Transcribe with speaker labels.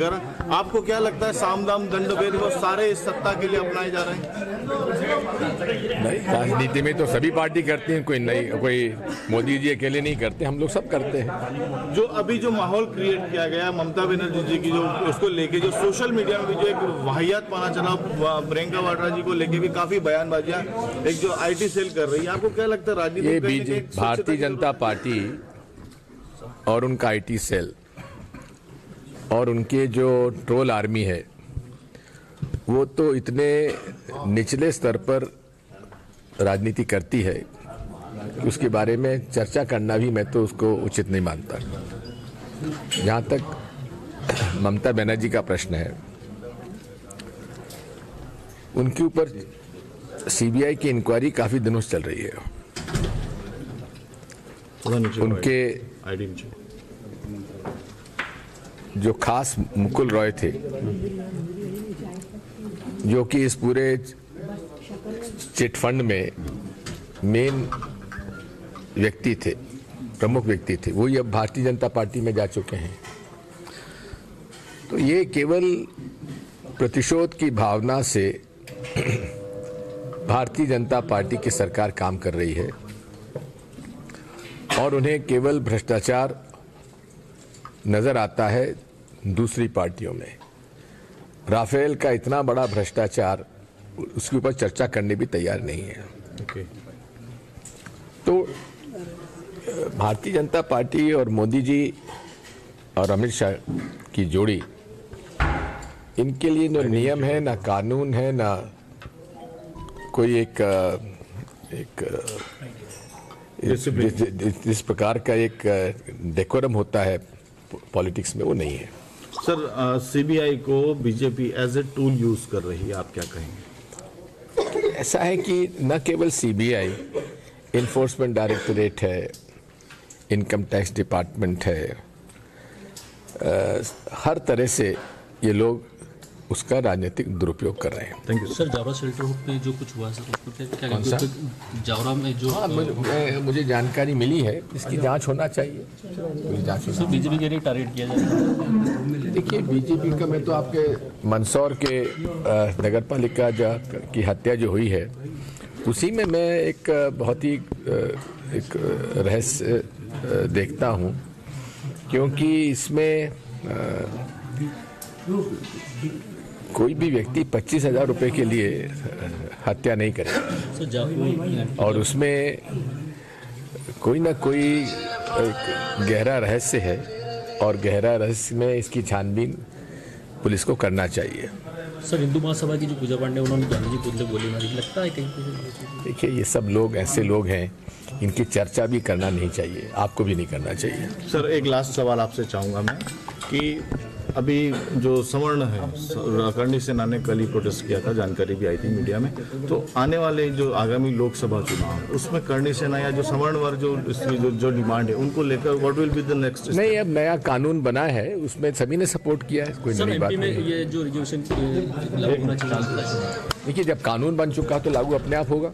Speaker 1: लेकर। आपको क्या लगता है साम दाम दंड भेद वो सारे इस सत्ता के लिए अपनाए जा रहे हैं?
Speaker 2: नहीं राजनीति में तो सभी पार्टी करती हैं कोई नहीं कोई मोदी जी अकेले नहीं करते हम लोग सब करते हैं।
Speaker 1: जो अभी जो माहौल क्रिएट किया गया ममता बनर्जी जी की जो उसको लेके जो सोशल मीडिया में भी जो एक वाहियात पाना चला प्रियंका वाड्रा जी को लेके भी काफ़ी बयानबाजियाँ एक जो आईटी सेल कर रही है। आपको क्या लगता है राजनीति
Speaker 2: भारतीय जनता पार्टी और उनका आईटी सेल और उनके जो ट्रोल आर्मी है वो तो इतने निचले स्तर पर राजनीति करती है कि उसके बारे में चर्चा करना भी मैं तो उसको उचित नहीं मानता। जहाँ तक ममता बनर्जी का प्रश्न है। उनके ऊपर सीबीआई की इंक्वायरी काफ़ी दिनों से चल रही है। उनके
Speaker 1: आईडी नीचे
Speaker 2: जो खास मुकुल रॉय थे, जो कि इस पूरे चिट फंड में मेन व्यक्ति थे, प्रमुख व्यक्ति थे वही अब भारतीय जनता पार्टी में जा चुके हैं। तो ये केवल प्रतिशोध की भावना से भारतीय जनता पार्टी की सरकार काम कर रही है और उन्हें केवल भ्रष्टाचार नज़र आता है दूसरी पार्टियों में। राफेल का इतना बड़ा भ्रष्टाचार उसके ऊपर चर्चा करने भी तैयार नहीं है। तो भारतीय जनता पार्टी और मोदी जी और अमित शाह की जोड़ी इनके लिए न नियम है ना कानून है ना कोई एक एक इस, जिस- जिस- जिस प्रकार का एक डेकोरम होता है पॉलिटिक्स में वो नहीं है।
Speaker 1: सर सीबीआई को BJP as a tool use कर रही है आप क्या कहेंगे?
Speaker 2: ऐसा है कि न केवल सीबीआई इन्फोर्समेंट डायरेक्टोरेट है इनकम टैक्स डिपार्टमेंट है आ, हर तरह से ये लोग उसका राजनीतिक दुरुपयोग कर रहे हैं।
Speaker 1: Thank you
Speaker 3: sir Jawra shelter पे जो कुछ हुआ सर उसको क्या क्या
Speaker 2: कौन सा?
Speaker 3: जावरा में जो
Speaker 2: हाँ मुझे, मुझे जानकारी मिली है। इसकी जाँच होना चाहिए। पूरी जाँच होना
Speaker 3: सर बीजेपी के लिए टारगेट किया जाए
Speaker 2: देखिए बीजेपी का मैं तो आपके मंदसौर के नगर पालिका जा- की हत्या जो हुई है उसी में मैं एक बहुत ही एक रहस्य देखता हूँ। क्योंकि इसमें कोई भी व्यक्ति पच्चीस हज़ार रुपये के लिए हत्या नहीं
Speaker 3: करे।
Speaker 2: और उसमें कोई ना कोई एक गहरा रहस्य है और गहरा रहस्य में इसकी छानबीन पुलिस को करना चाहिए।
Speaker 3: सर हिंदू महासभा की जो पूजा पांडे उन्होंने गांधी जी पुतले गोली मारी लगता है कहीं
Speaker 2: देखिए ये सब लोग ऐसे लोग हैं इनकी चर्चा भी करना नहीं चाहिए आपको भी नहीं करना चाहिए।
Speaker 1: सर एक लास्ट सवाल आपसे चाहूँगा मैं कि अभी जो सवर्ण है करणी सेना ने कल ही प्रोटेस्ट किया था जानकारी भी आई थी मीडिया में। तो आने वाले जो आगामी लोकसभा चुनाव उसमें करणी सेना या जो सवर्ण वर्ग जो इसकी जो जो डिमांड है उनको लेकर what will be the next
Speaker 2: नहीं अब नया कानून बना है उसमें सभी ने सपोर्ट किया है कोई नई बात नहीं
Speaker 3: ये जो रिजर्वेशन
Speaker 2: देखिए जब कानून बन चुका है तो लागू अपने आप होगा।